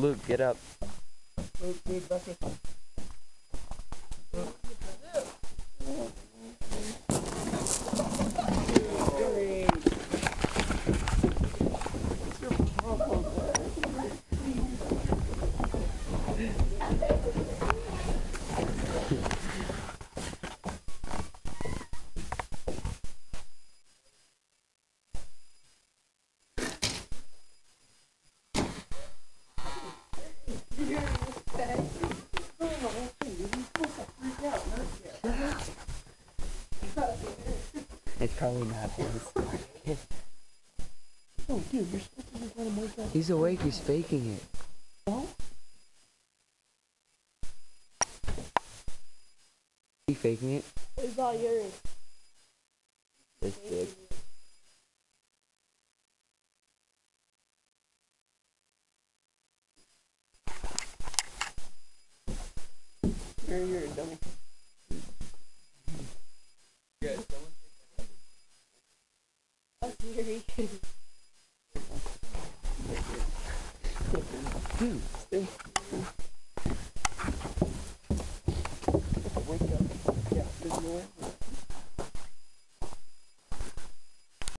Luke, get up. Luke, dude, It's probably not his. Oh, dude, you're supposed to just let him wake up. He's awake, he's faking it. No? He faking it? It's all yours. This dick. You're, you're a dummy. Dude,